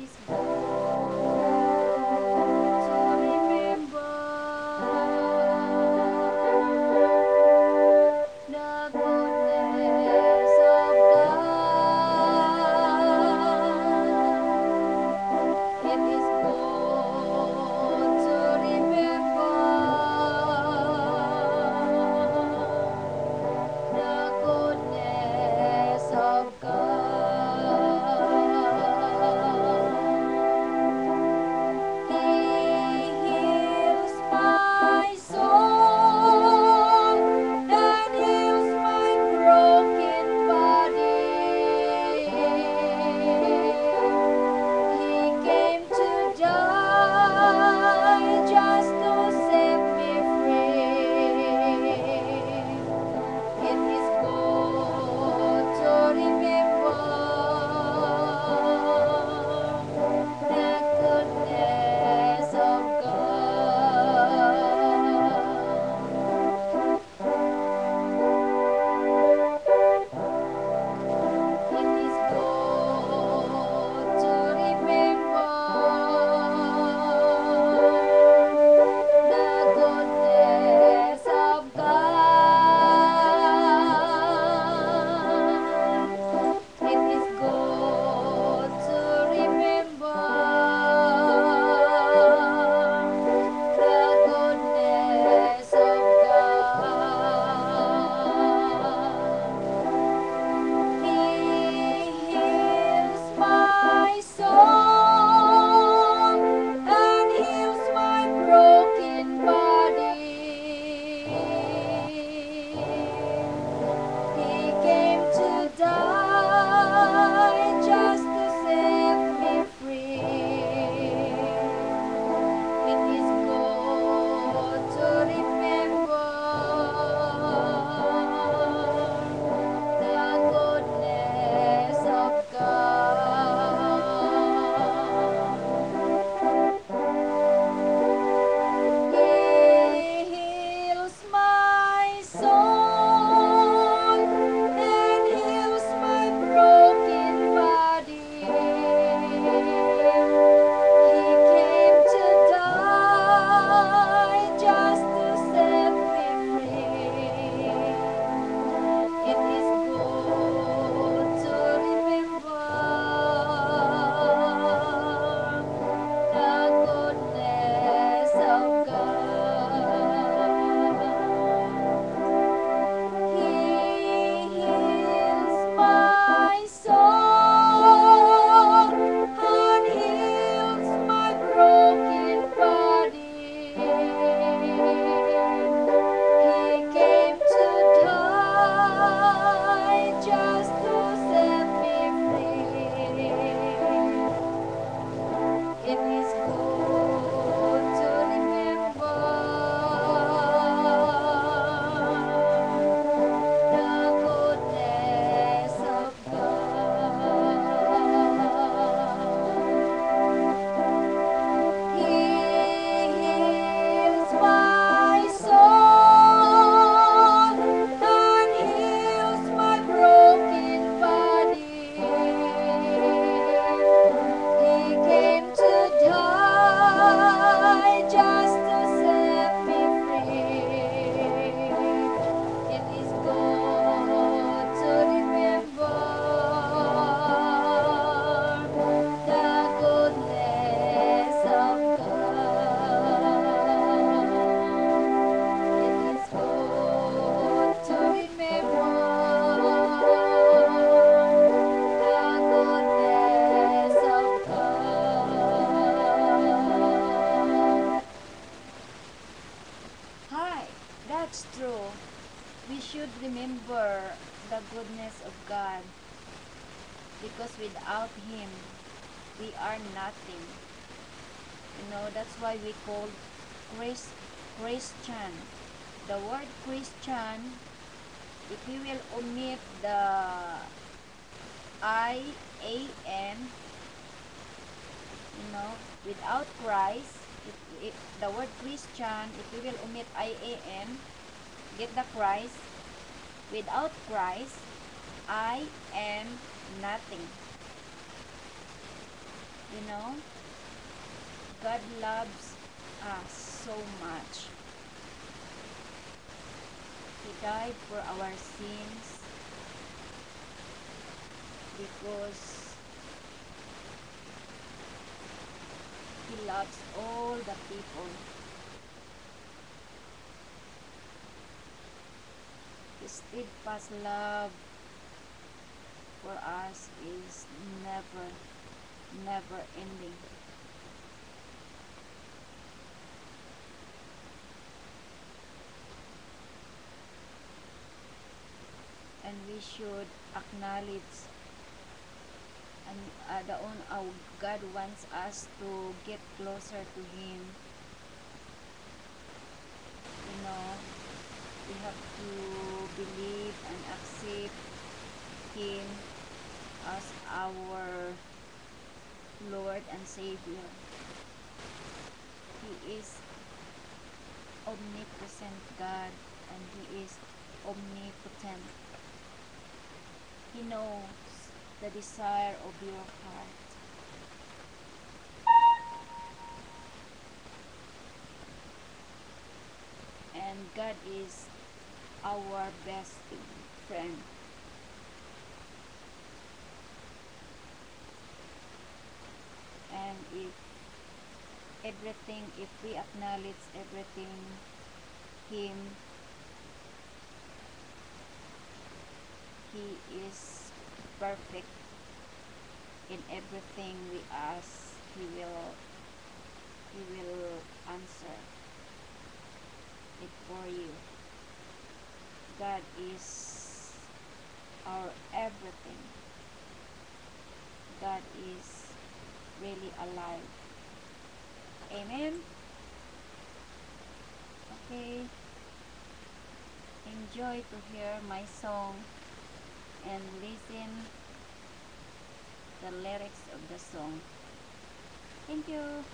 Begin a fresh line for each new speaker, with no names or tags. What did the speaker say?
Isso. we should remember the goodness of God because without Him, we are nothing. You know, that's why we call Christ, Christian. The word Christian, if we will omit the I, A, N, you know, without Christ, if, if the word Christian, if we will omit I, A, N, get the Christ. Without Christ, I am nothing. You know, God loves us so much. He died for our sins because He loves all the people. Steadfast love for us is never, never ending. And we should acknowledge and uh, the own uh, God wants us to get closer to Him. You know, we have to believe and accept Him as our Lord and Savior. He is omnipresent God and He is omnipotent. He knows the desire of your heart. And God is our best friend. And if everything, if we acknowledge everything, Him, He is perfect in everything we ask. He will, He will answer it for you. God is our everything. God is really alive. Amen. Okay. Enjoy to hear my song and listen the lyrics of the song. Thank you.